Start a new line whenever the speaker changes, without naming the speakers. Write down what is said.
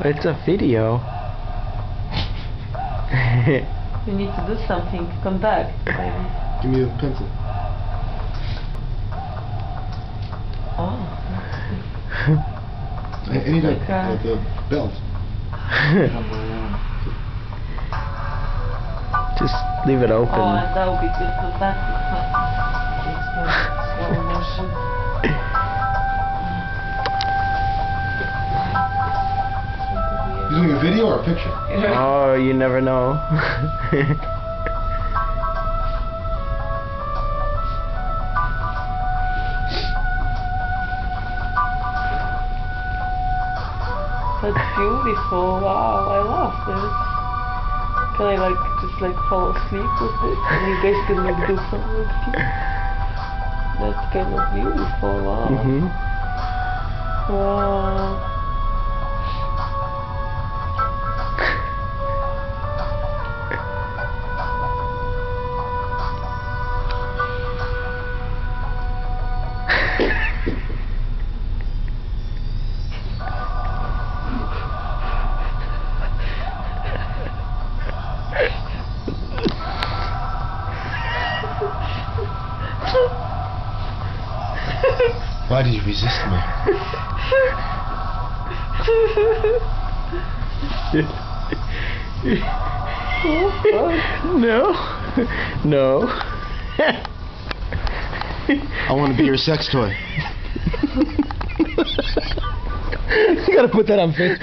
It's a video.
You need to do something. Come back.
Give me a pencil.
Oh.
I, I need a,
Like, uh,
the belt.
Just leave it open.
Oh, that would be good for
You doing a video or a picture?
oh, you never know.
That's beautiful. Wow, I love this. Can I like just like fall asleep with it? And you guys can like do something with it? That's kind of beautiful. Wow.
hmm
Wow.
Why did you resist me?
no. No.
I want to be your sex toy.
you gotta put that on Facebook.